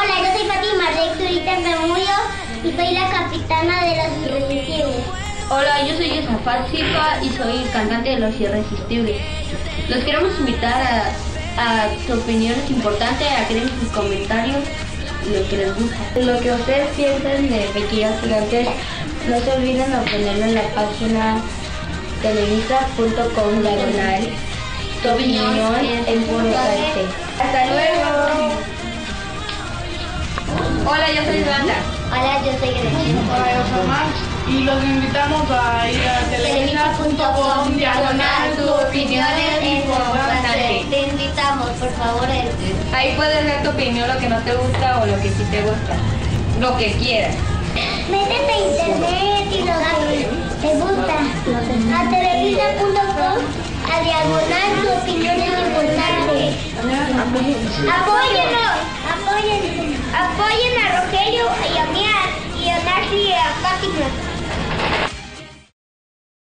Hola, yo soy Fátima Rectorita Zamudio y soy la capitana de los Irresistibles. Hola, yo soy Yosafat Silva y soy cantante de Los Irresistibles. Los queremos invitar a, a su opinión es importante, a que den sus comentarios, lo que les gusta. Lo que ustedes piensan de Pequeños Gigantes, no se olviden de ponerlo en la página televisa.com diagonal. Tu opinión es importante. Hola, yo soy Banda. Hola, yo soy Gretchen. Hola, yo soy Max y los invitamos a ir a televisa.com diagonal tu opinión es importante. Te invitamos, por favor. Ahí puedes ver tu opinión, lo que no te gusta o lo que sí te gusta. Lo que quieras. Métete a internet y lo que te gusta. A televisa.com a diagonal tu opinión es importante. Apóyennos, Buckingham.